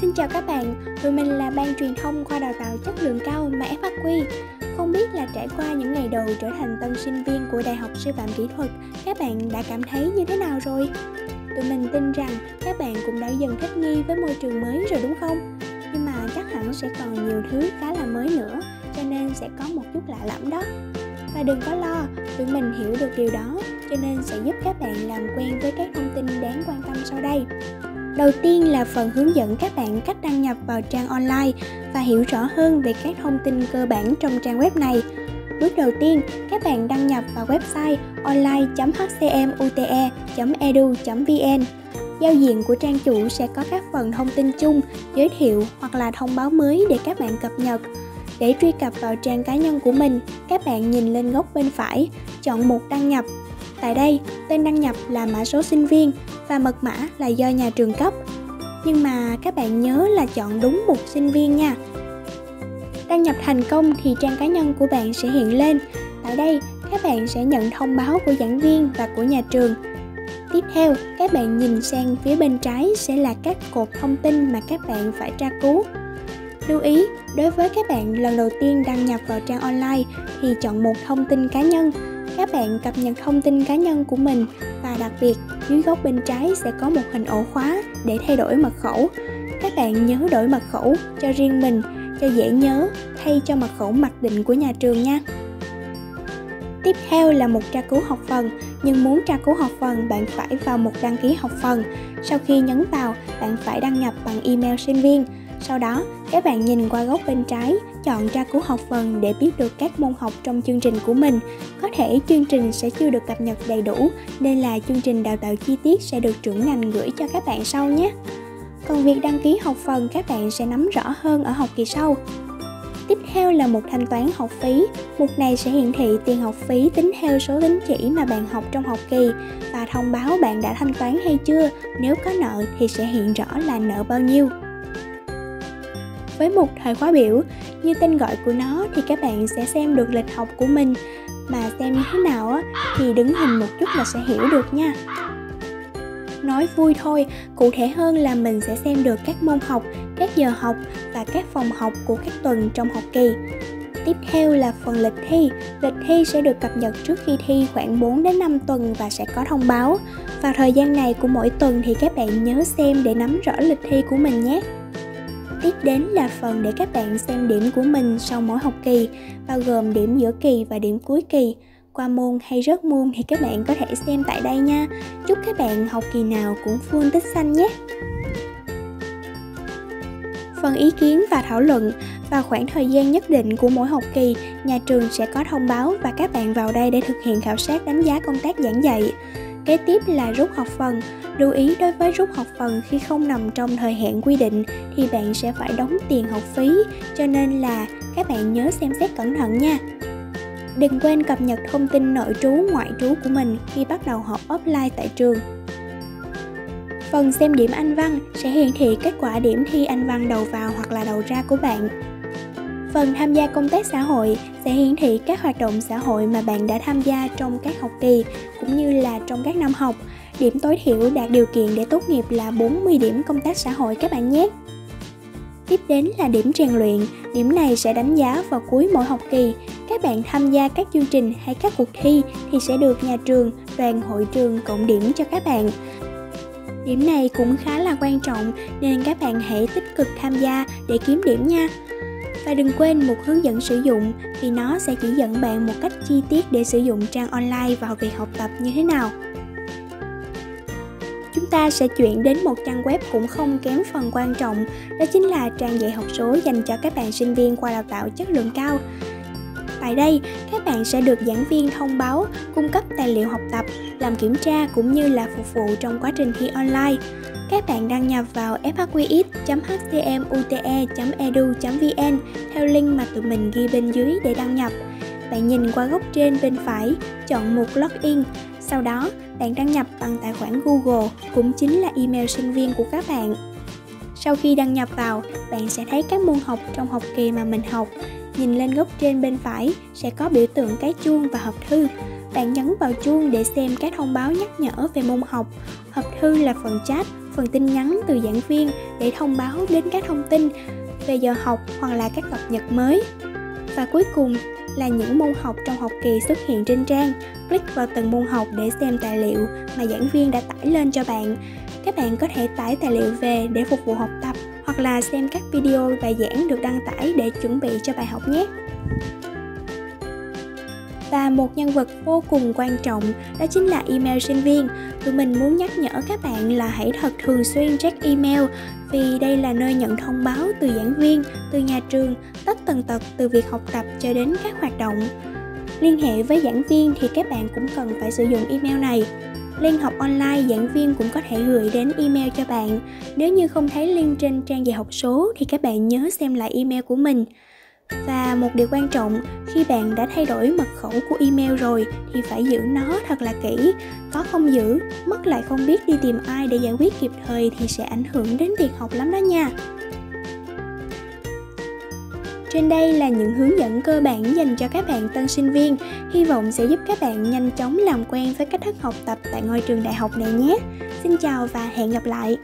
Xin chào các bạn, tụi mình là ban truyền thông khoa đào tạo chất lượng cao mà FHQ. Không biết là trải qua những ngày đầu trở thành tân sinh viên của Đại học Sư phạm Kỹ thuật, các bạn đã cảm thấy như thế nào rồi? Tụi mình tin rằng các bạn cũng đã dần thích nghi với môi trường mới rồi đúng không? Nhưng mà chắc hẳn sẽ còn nhiều thứ khá là mới nữa, cho nên sẽ có một chút lạ lẫm đó. Và đừng có lo, tụi mình hiểu được điều đó, cho nên sẽ giúp các bạn làm quen với các thông tin đáng quan tâm sau đây. Đầu tiên là phần hướng dẫn các bạn cách đăng nhập vào trang online và hiểu rõ hơn về các thông tin cơ bản trong trang web này. Bước đầu tiên, các bạn đăng nhập vào website online.hcmute.edu.vn. Giao diện của trang chủ sẽ có các phần thông tin chung, giới thiệu hoặc là thông báo mới để các bạn cập nhật. Để truy cập vào trang cá nhân của mình, các bạn nhìn lên góc bên phải, chọn mục đăng nhập. Tại đây, tên đăng nhập là mã số sinh viên và mật mã là do nhà trường cấp. Nhưng mà các bạn nhớ là chọn đúng mục sinh viên nha. Đăng nhập thành công thì trang cá nhân của bạn sẽ hiện lên. Tại đây, các bạn sẽ nhận thông báo của giảng viên và của nhà trường. Tiếp theo, các bạn nhìn sang phía bên trái sẽ là các cột thông tin mà các bạn phải tra cứu. Lưu ý, đối với các bạn lần đầu tiên đăng nhập vào trang online thì chọn một thông tin cá nhân. Các bạn cập nhật thông tin cá nhân của mình và đặc biệt dưới góc bên trái sẽ có một hình ổ khóa để thay đổi mật khẩu. Các bạn nhớ đổi mật khẩu cho riêng mình cho dễ nhớ thay cho mật khẩu mặc định của nhà trường nha. Tiếp theo là một tra cứu học phần, nhưng muốn tra cứu học phần bạn phải vào mục đăng ký học phần. Sau khi nhấn vào, bạn phải đăng nhập bằng email sinh viên. Sau đó, các bạn nhìn qua góc bên trái, chọn tra cứu học phần để biết được các môn học trong chương trình của mình. Có thể chương trình sẽ chưa được cập nhật đầy đủ, nên là chương trình đào tạo chi tiết sẽ được trưởng ngành gửi cho các bạn sau nhé. Còn việc đăng ký học phần các bạn sẽ nắm rõ hơn ở học kỳ sau. Tiếp theo là một thanh toán học phí. Mục này sẽ hiển thị tiền học phí tính theo số tín chỉ mà bạn học trong học kỳ và thông báo bạn đã thanh toán hay chưa. Nếu có nợ thì sẽ hiện rõ là nợ bao nhiêu. Với mục thời khóa biểu, như tên gọi của nó thì các bạn sẽ xem được lịch học của mình mà xem như thế nào á thì đứng hình một chút là sẽ hiểu được nha nói vui thôi cụ thể hơn là mình sẽ xem được các môn học các giờ học và các phòng học của các tuần trong học kỳ Tiếp theo là phần lịch thi. Lịch thi sẽ được cập nhật trước khi thi khoảng 4 đến 5 tuần và sẽ có thông báo. Vào thời gian này của mỗi tuần thì các bạn nhớ xem để nắm rõ lịch thi của mình nhé. Tiếp đến là phần để các bạn xem điểm của mình sau mỗi học kỳ, bao gồm điểm giữa kỳ và điểm cuối kỳ qua môn hay rớt môn thì các bạn có thể xem tại đây nha. Chúc các bạn học kỳ nào cũng full tích xanh nhé. Phần ý kiến và thảo luận vào khoảng thời gian nhất định của mỗi học kỳ, nhà trường sẽ có thông báo và các bạn vào đây để thực hiện khảo sát đánh giá công tác giảng dạy. Kế tiếp là rút học phần. Lưu ý đối với rút học phần khi không nằm trong thời hạn quy định thì bạn sẽ phải đóng tiền học phí, cho nên là các bạn nhớ xem xét cẩn thận nha. Đừng quên cập nhật thông tin nội trú, ngoại trú của mình khi bắt đầu học offline tại trường. Phần xem điểm Anh văn sẽ hiển thị kết quả điểm thi Anh văn đầu vào hoặc là đầu ra của bạn. Phần tham gia công tác xã hội sẽ hiển thị các hoạt động xã hội mà bạn đã tham gia trong các học kỳ cũng như là trong các năm học. Điểm tối thiểu đạt điều kiện để tốt nghiệp là 40 điểm công tác xã hội các bạn nhé. Tiếp đến là điểm rèn luyện, điểm này sẽ đánh giá vào cuối mỗi học kỳ. Các bạn tham gia các chương trình hay các cuộc thi thì sẽ được nhà trường, đoàn hội trường cộng điểm cho các bạn. Điểm này cũng khá là quan trọng nên các bạn hãy tích cực tham gia để kiếm điểm nha. Và đừng quên một hướng dẫn sử dụng vì nó sẽ chỉ dẫn bạn một cách chi tiết để sử dụng trang online vào việc học tập như thế nào chúng ta sẽ chuyển đến một trang web cũng không kém phần quan trọng, đó chính là trang dạy học số dành cho các bạn sinh viên qua đào tạo chất lượng cao. Tại đây, các bạn sẽ được giảng viên thông báo, cung cấp tài liệu học tập, làm kiểm tra cũng như là phục vụ trong quá trình thi online. Các bạn đăng nhập vào fhqx.hcmute.edu.vn theo link mà tụi mình ghi bên dưới để đăng nhập. Bạn nhìn qua góc trên bên phải, chọn mục Login, sau đó bạn đăng nhập bằng tài khoản Google cũng chính là email sinh viên của các bạn. Sau khi đăng nhập vào, bạn sẽ thấy các môn học trong học kỳ mà mình học. Nhìn lên góc trên bên phải sẽ có biểu tượng cái chuông và hộp thư. Bạn nhấn vào chuông để xem các thông báo nhắc nhở về môn học. Hộp thư là phần chat, phần tin nhắn từ giảng viên để thông báo đến các thông tin về giờ học hoặc là các cập nhật mới. Và cuối cùng là những môn học trong học kỳ xuất hiện trên trang. Click vào từng môn học để xem tài liệu mà giảng viên đã tải lên cho bạn. Các bạn có thể tải tài liệu về để phục vụ học tập hoặc là xem các video bài giảng được đăng tải để chuẩn bị cho bài học nhé. Và một nhân vật vô cùng quan trọng đó chính là email sinh viên. Tụi mình muốn nhắc nhở các bạn là hãy thật thường xuyên check email vì đây là nơi nhận thông báo từ giảng viên, từ nhà trường, tất tần tật từ việc học tập cho đến các hoạt động liên hệ với giảng viên thì các bạn cũng cần phải sử dụng email này liên học online giảng viên cũng có thể gửi đến email cho bạn. Nếu như không thấy link trên trang dạy học số thì các bạn nhớ xem lại email của mình. Và một điều quan trọng, khi bạn đã thay đổi mật khẩu của email rồi thì phải giữ nó thật là kỹ. Có không giữ, mất lại không biết đi tìm ai để giải quyết kịp thời thì sẽ ảnh hưởng đến việc học lắm đó nha. Trên đây là những hướng dẫn cơ bản dành cho các bạn tân sinh viên, hy vọng sẽ giúp các bạn nhanh chóng làm quen với cách thức học tập tại ngôi trường đại học này nhé. Xin chào và hẹn gặp lại.